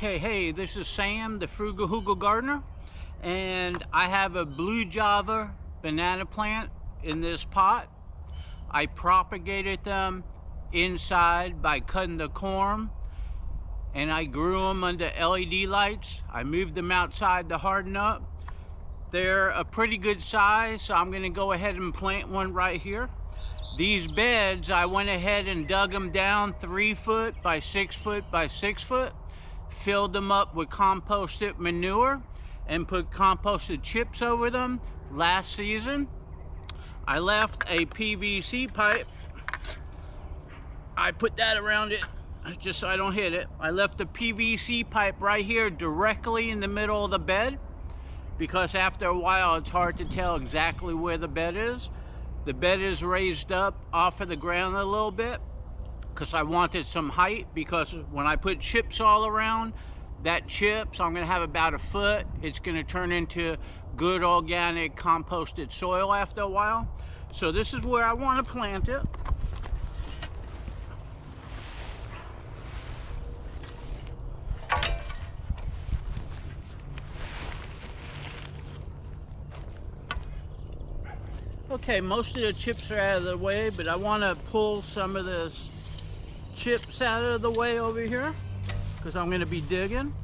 Okay, hey, this is Sam, the Frugal Hugel Gardener, and I have a blue Java banana plant in this pot. I propagated them inside by cutting the corm, and I grew them under LED lights. I moved them outside to harden up. They're a pretty good size, so I'm gonna go ahead and plant one right here. These beds, I went ahead and dug them down three foot by six foot by six foot filled them up with composted manure and put composted chips over them last season. I left a PVC pipe. I put that around it just so I don't hit it. I left a PVC pipe right here directly in the middle of the bed because after a while it's hard to tell exactly where the bed is. The bed is raised up off of the ground a little bit because I wanted some height because when I put chips all around, that chips, I'm gonna have about a foot. It's gonna turn into good organic composted soil after a while. So this is where I wanna plant it. Okay, most of the chips are out of the way, but I want to pull some of this chips out of the way over here because I'm going to be digging.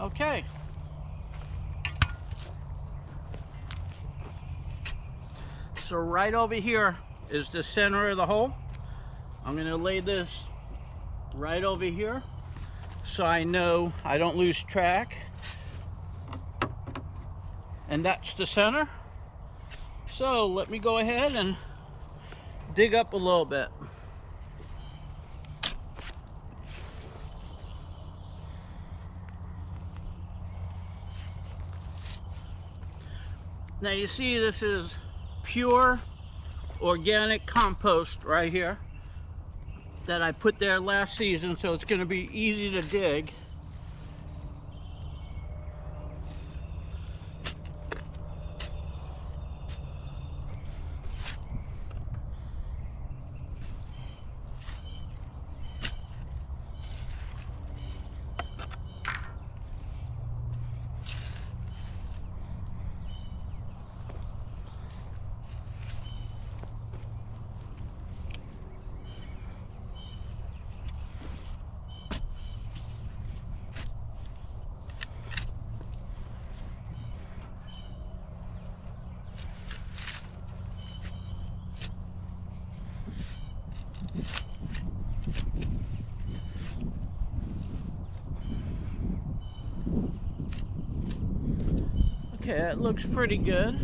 Okay. So right over here is the center of the hole. I'm going to lay this right over here so I know I don't lose track. And that's the center. So let me go ahead and dig up a little bit. Now you see this is pure organic compost right here that I put there last season so it's to be easy to dig. Okay, that looks pretty good.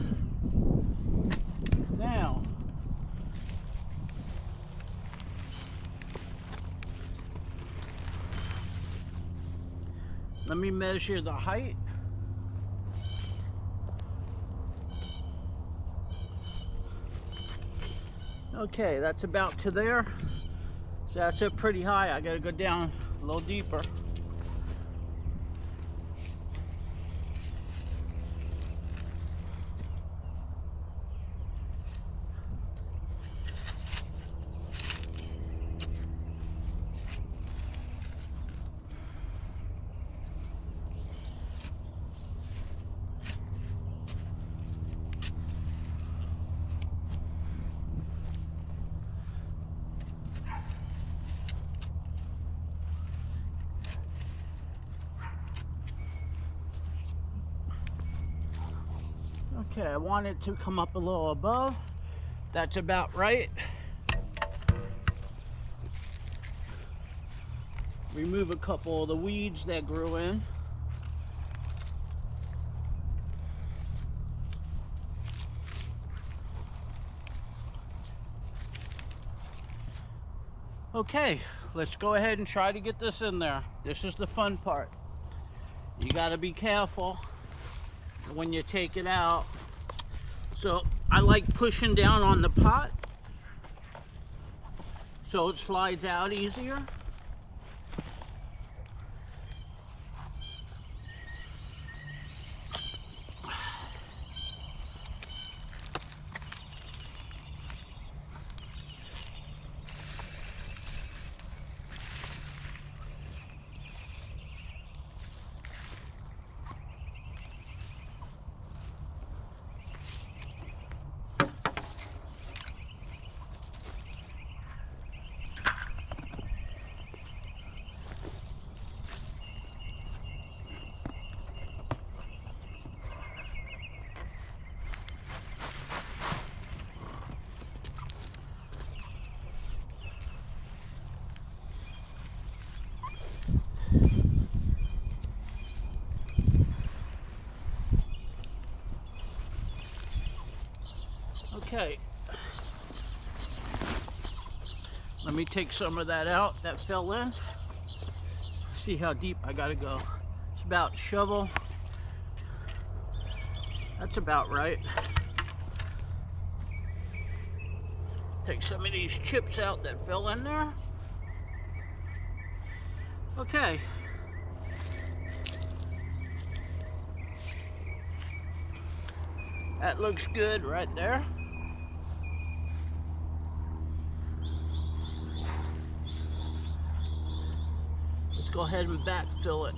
Now, let me measure the height. Okay, that's about to there. So that's up pretty high. I gotta go down a little deeper. Okay, I want it to come up a little above. That's about right. Remove a couple of the weeds that grew in. Okay, let's go ahead and try to get this in there. This is the fun part. You gotta be careful when you take it out. So I like pushing down on the pot so it slides out easier. Okay. Let me take some of that out that fell in. See how deep I gotta go. It's about shovel. That's about right. Take some of these chips out that fell in there. Okay. That looks good right there. Go ahead and backfill it.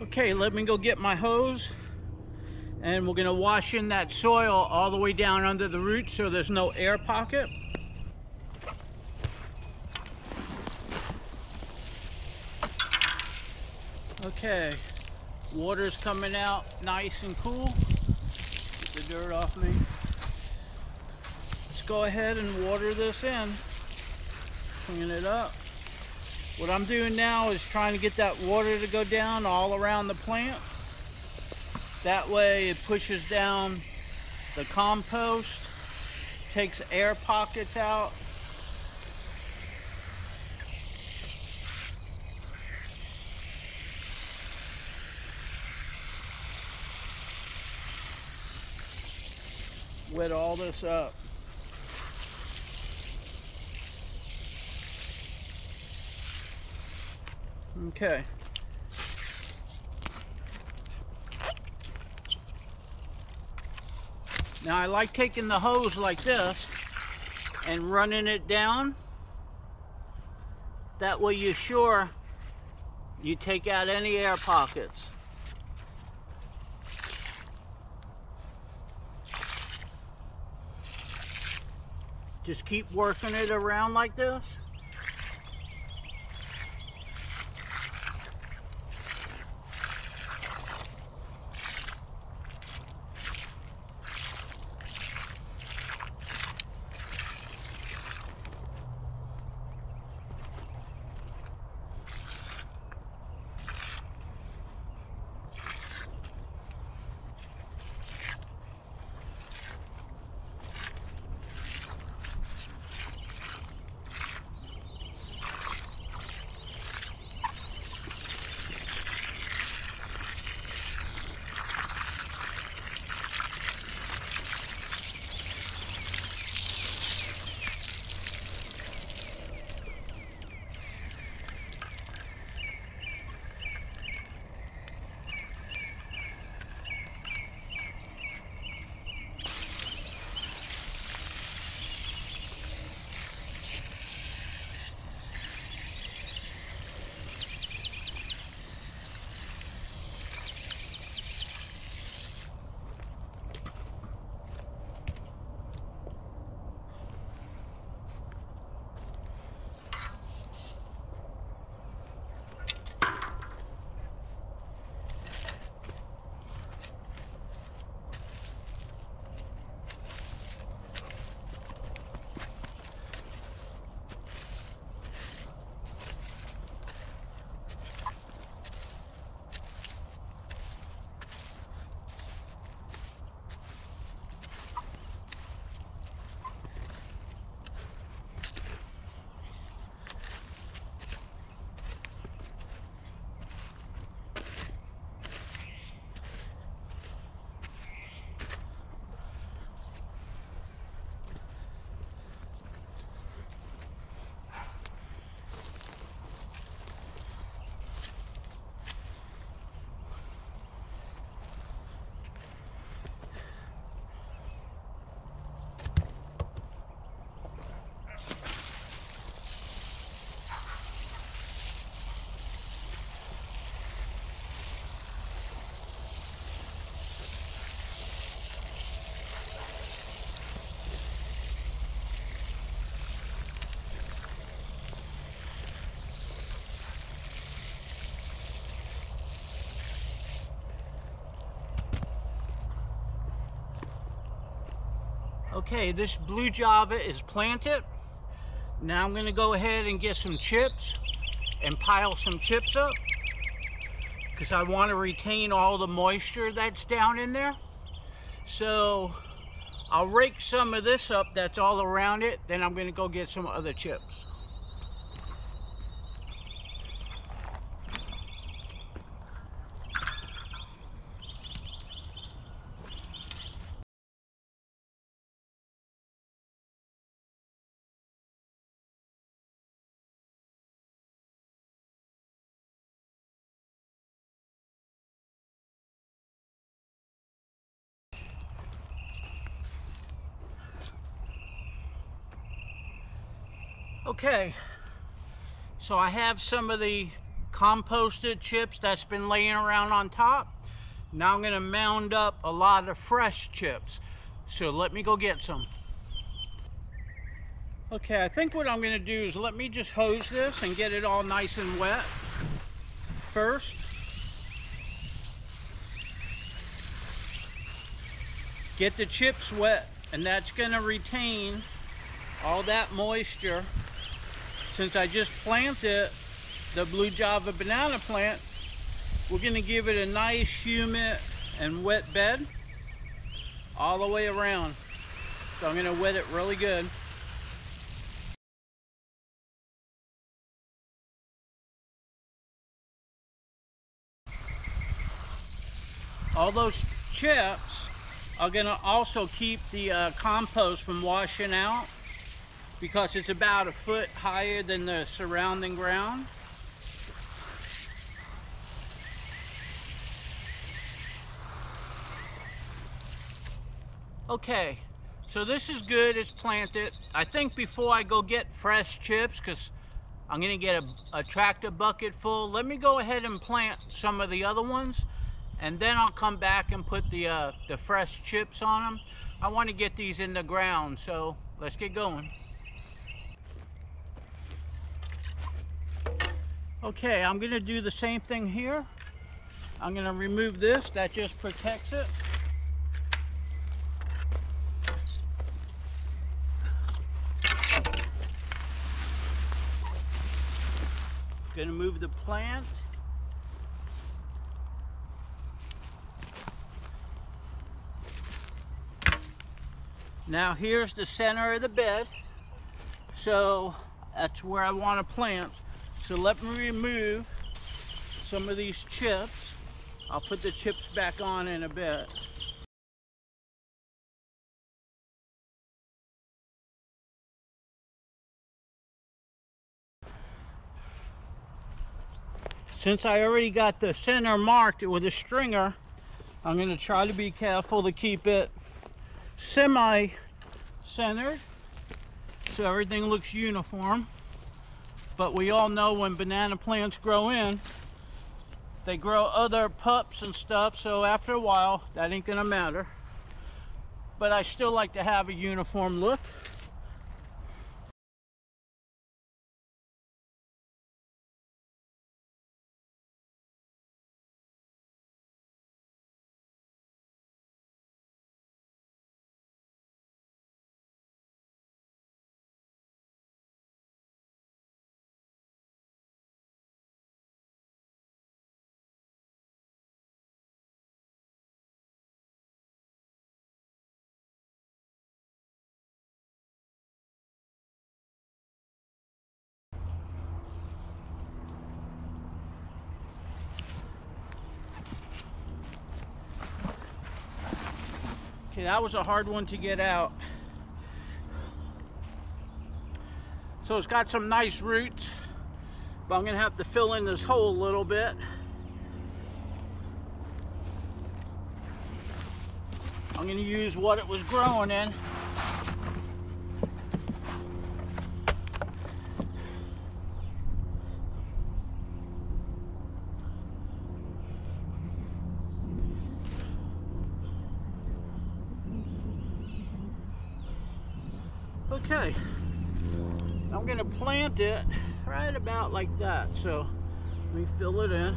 Okay, let me go get my hose and we're gonna wash in that soil all the way down under the roots so there's no air pocket. Okay, water's coming out nice and cool. Get the dirt off me. Let's go ahead and water this in. Clean it up. What I'm doing now is trying to get that water to go down all around the plant. That way it pushes down the compost, takes air pockets out. Wet all this up. Okay. Now I like taking the hose like this and running it down. That way you're sure you take out any air pockets. Just keep working it around like this. Okay, this blue java is planted. Now I'm gonna go ahead and get some chips and pile some chips up because I want to retain all the moisture that's down in there. So I'll rake some of this up that's all around it, then I'm gonna go get some other chips. Okay, so I have some of the composted chips that's been laying around on top. Now I'm gonna mound up a lot of fresh chips. So let me go get some. Okay, I think what I'm gonna do is let me just hose this and get it all nice and wet first. Get the chips wet and that's gonna retain all that moisture since I just planted the blue java banana plant, we're gonna give it a nice humid and wet bed all the way around. So I'm gonna wet it really good. All those chips are gonna also keep the uh, compost from washing out because it's about a foot higher than the surrounding ground. Okay, so this is good, it's planted. I think before I go get fresh chips, because I'm gonna get a, a tractor bucket full, let me go ahead and plant some of the other ones, and then I'll come back and put the, uh, the fresh chips on them. I wanna get these in the ground, so let's get going. Okay, I'm gonna do the same thing here. I'm gonna remove this, that just protects it. Gonna move the plant. Now here's the center of the bed. So that's where I want to plant. So let me remove some of these chips. I'll put the chips back on in a bit. Since I already got the center marked with a stringer, I'm going to try to be careful to keep it semi-centered so everything looks uniform. But we all know when banana plants grow in, they grow other pups and stuff, so after a while, that ain't gonna matter. But I still like to have a uniform look. Okay, that was a hard one to get out. So it's got some nice roots, but I'm gonna have to fill in this hole a little bit. I'm gonna use what it was growing in. it right about like that. So we fill it in.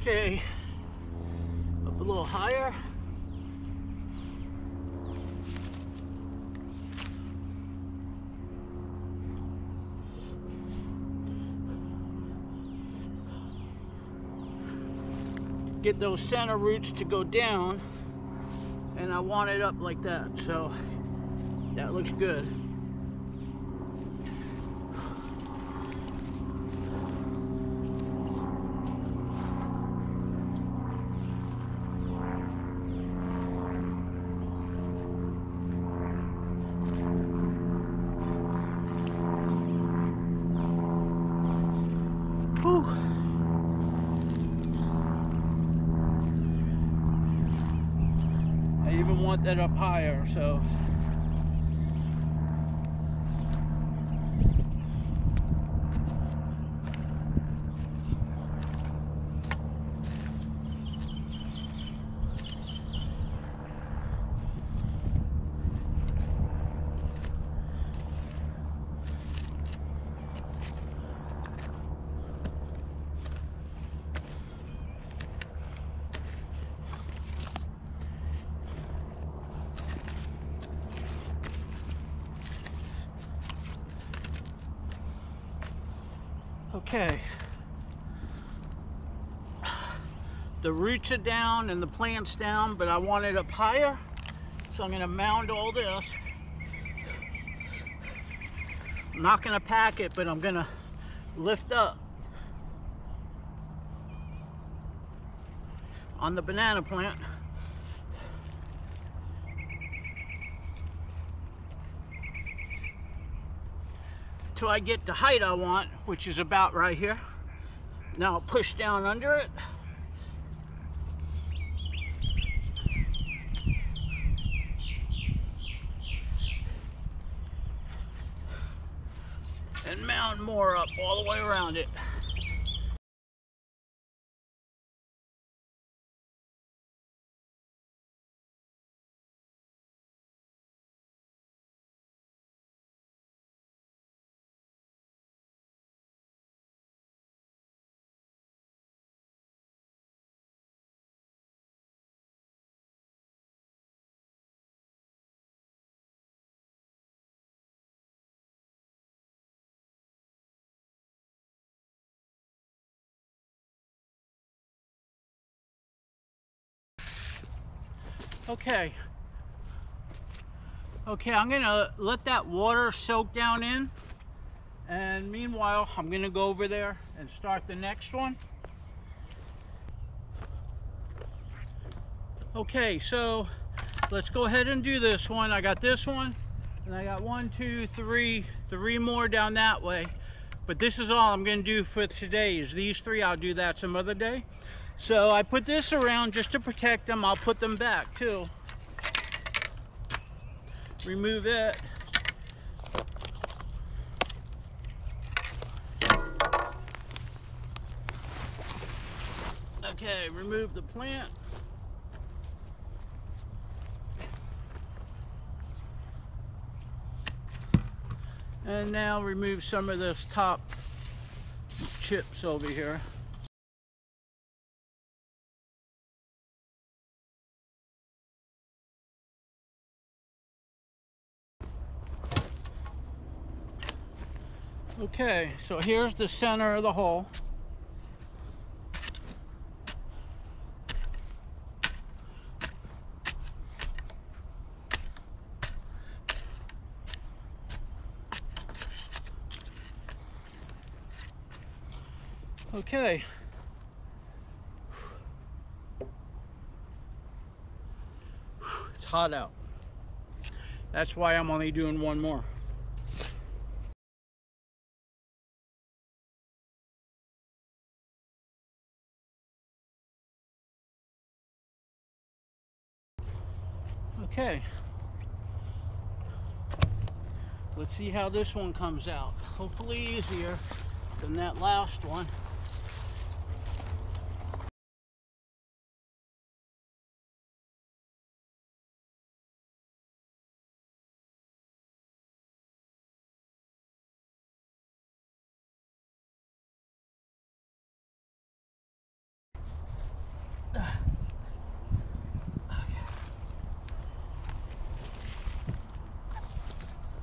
Okay, up a little higher. Get those center roots to go down and I want it up like that. So that looks good. I even want that up higher, so. Okay. The roots are down and the plant's down, but I want it up higher. So I'm gonna mound all this. I'm not gonna pack it, but I'm gonna lift up on the banana plant. Till I get the height I want, which is about right here. Now I'll push down under it. And mound more up all the way around it. Okay. Okay, I'm gonna let that water soak down in. And meanwhile, I'm gonna go over there and start the next one. Okay, so let's go ahead and do this one. I got this one, and I got one, two, three, three more down that way. But this is all I'm gonna do for today is these three. I'll do that some other day. So I put this around just to protect them. I'll put them back too. Remove it. Okay, remove the plant. And now remove some of this top chips over here. Okay, so here's the center of the hole. Okay. It's hot out. That's why I'm only doing one more. Okay. Let's see how this one comes out. Hopefully easier than that last one.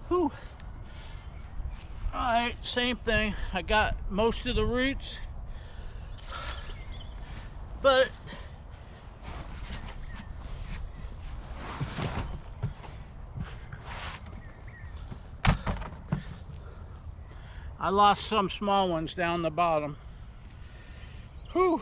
Whew. All right, same thing. I got most of the roots, but I lost some small ones down the bottom. Whew.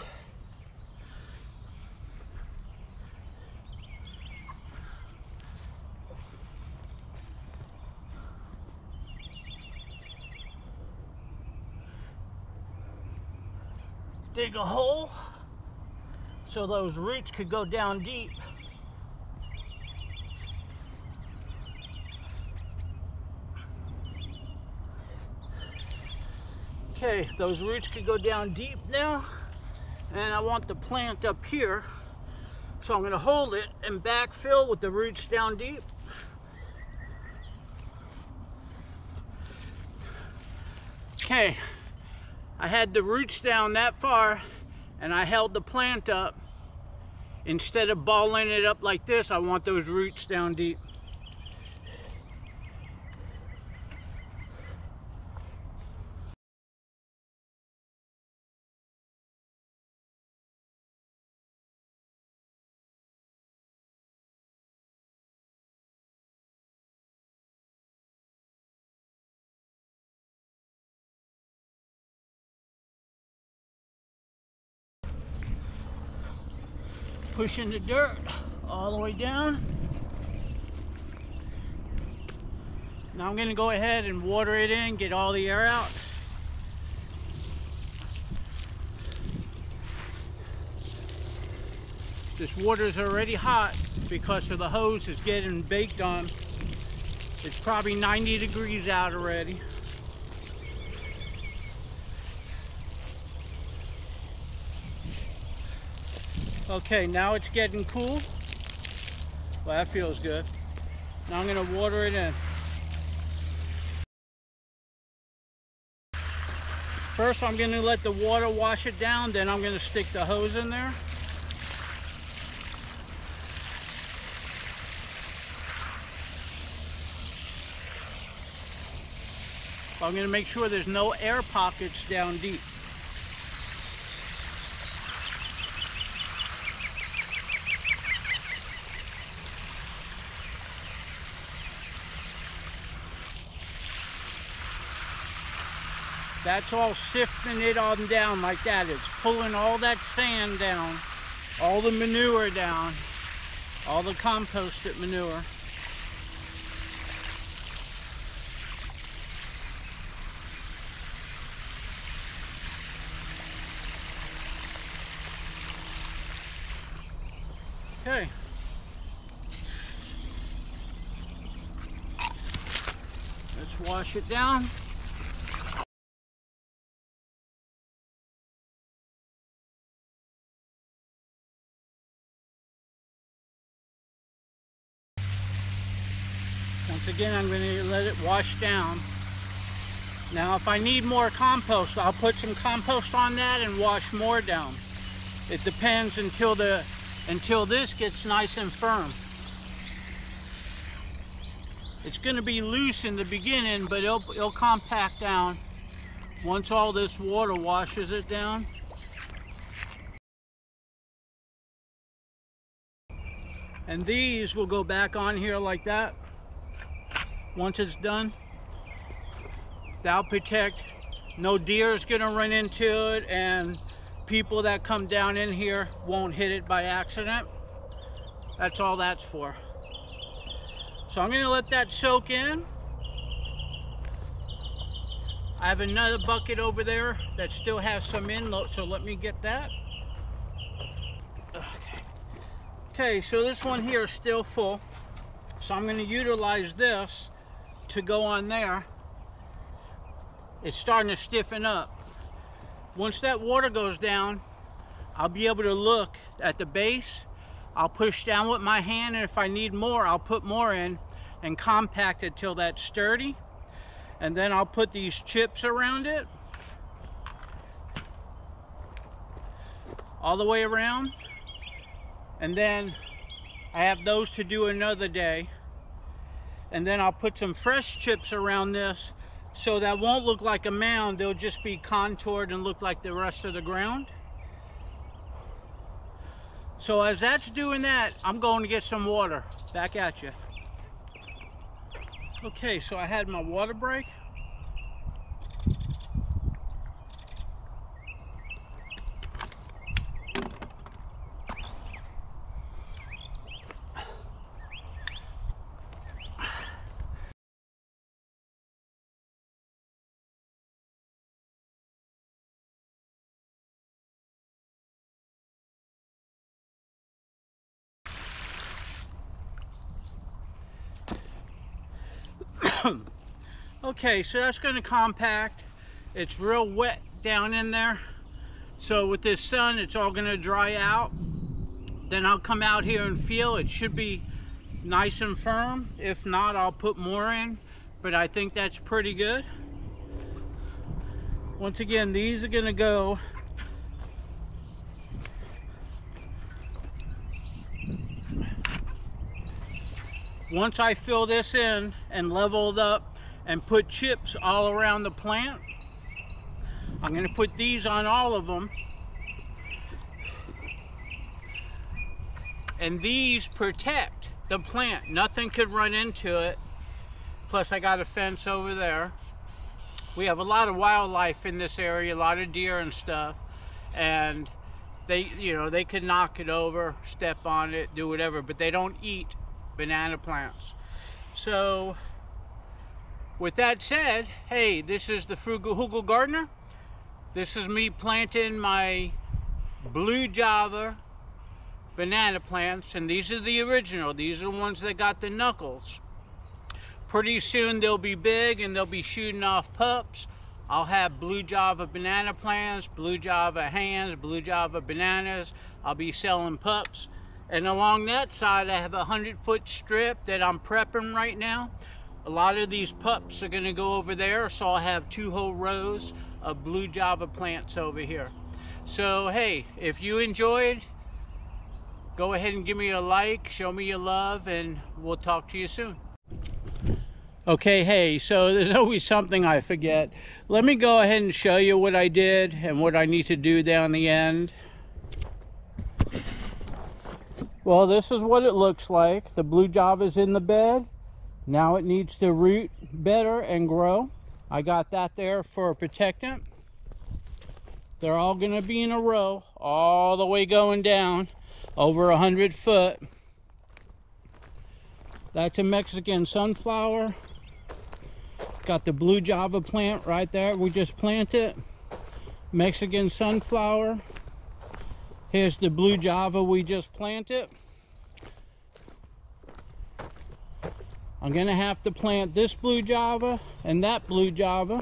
So those roots could go down deep. Okay, those roots could go down deep now. And I want the plant up here. So I'm gonna hold it and backfill with the roots down deep. Okay, I had the roots down that far and I held the plant up. Instead of balling it up like this, I want those roots down deep. Pushing the dirt all the way down. Now I'm going to go ahead and water it in, get all the air out. This water is already hot because of the hose is getting baked on. It's probably 90 degrees out already. Okay, now it's getting cool. Well, that feels good. Now I'm gonna water it in. First, I'm gonna let the water wash it down, then I'm gonna stick the hose in there. I'm gonna make sure there's no air pockets down deep. That's all sifting it on down like that. It's pulling all that sand down, all the manure down, all the composted manure. Okay. Let's wash it down. Again, I'm going to let it wash down. Now, if I need more compost, I'll put some compost on that and wash more down. It depends until the until this gets nice and firm. It's going to be loose in the beginning, but it'll, it'll compact down once all this water washes it down. And these will go back on here like that once it's done. That'll protect, no deer is gonna run into it and people that come down in here won't hit it by accident. That's all that's for. So I'm gonna let that soak in. I have another bucket over there that still has some in, so let me get that. Okay, okay so this one here is still full. So I'm gonna utilize this to go on there, it's starting to stiffen up. Once that water goes down, I'll be able to look at the base. I'll push down with my hand, and if I need more, I'll put more in and compact it till that's sturdy. And then I'll put these chips around it. All the way around. And then I have those to do another day and then I'll put some fresh chips around this so that won't look like a mound. They'll just be contoured and look like the rest of the ground. So as that's doing that I'm going to get some water. Back at you. Okay so I had my water break okay, so that's going to compact. It's real wet down in there. So with this sun, it's all going to dry out. Then I'll come out here and feel it should be nice and firm. If not, I'll put more in. But I think that's pretty good. Once again, these are going to go once I fill this in and leveled up and put chips all around the plant, I'm going to put these on all of them. And these protect the plant. Nothing could run into it. Plus I got a fence over there. We have a lot of wildlife in this area, a lot of deer and stuff. And they, you know, they could knock it over, step on it, do whatever, but they don't eat banana plants. So with that said, hey, this is the Frugal Hugel Gardener. This is me planting my blue java banana plants and these are the original. These are the ones that got the knuckles. Pretty soon they'll be big and they'll be shooting off pups. I'll have blue java banana plants, blue java hands, blue java bananas. I'll be selling pups. And along that side, I have a 100 foot strip that I'm prepping right now. A lot of these pups are gonna go over there, so I'll have two whole rows of blue java plants over here. So, hey, if you enjoyed, go ahead and give me a like, show me your love, and we'll talk to you soon. Okay, hey, so there's always something I forget. Let me go ahead and show you what I did and what I need to do down the end. Well, this is what it looks like. The blue java is in the bed. Now it needs to root better and grow. I got that there for a protectant. They're all going to be in a row, all the way going down over a hundred foot. That's a Mexican sunflower. Got the blue java plant right there. We just planted. Mexican sunflower. Here's the blue java we just planted. I'm gonna have to plant this blue java and that blue java.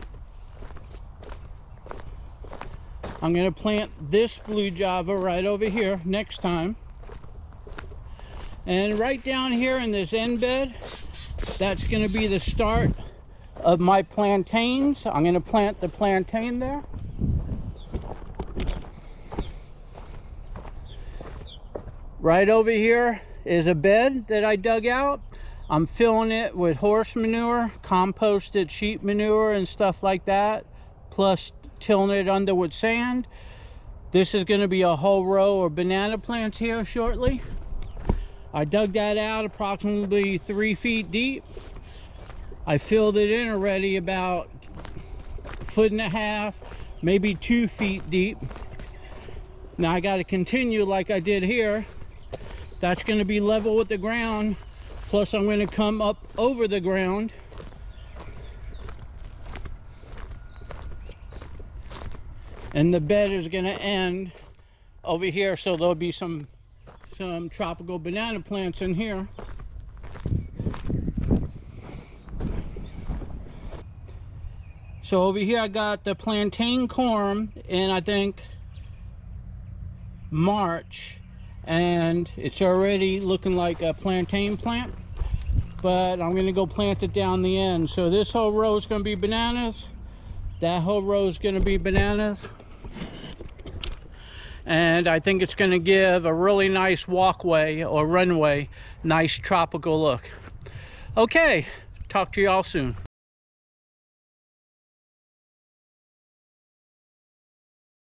I'm gonna plant this blue java right over here next time. And right down here in this end bed, that's gonna be the start of my plantains. I'm gonna plant the plantain there. Right over here is a bed that I dug out. I'm filling it with horse manure, composted sheep manure and stuff like that, plus tilling it under with sand. This is gonna be a whole row of banana plants here shortly. I dug that out approximately three feet deep. I filled it in already about a foot and a half, maybe two feet deep. Now I gotta continue like I did here that's going to be level with the ground. Plus I'm going to come up over the ground. And the bed is going to end over here. So there'll be some, some tropical banana plants in here. So over here I got the plantain corm and I think March and it's already looking like a plantain plant but I'm gonna go plant it down the end. So this whole row is gonna be bananas that whole row is gonna be bananas and I think it's gonna give a really nice walkway or runway nice tropical look. Okay talk to you all soon